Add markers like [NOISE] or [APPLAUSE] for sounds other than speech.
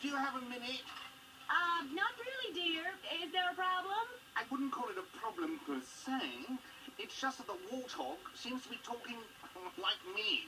do you have a minute? Uh, not really, dear. Is there a problem? I wouldn't call it a problem per se. It's just that the warthog seems to be talking [LAUGHS] like me.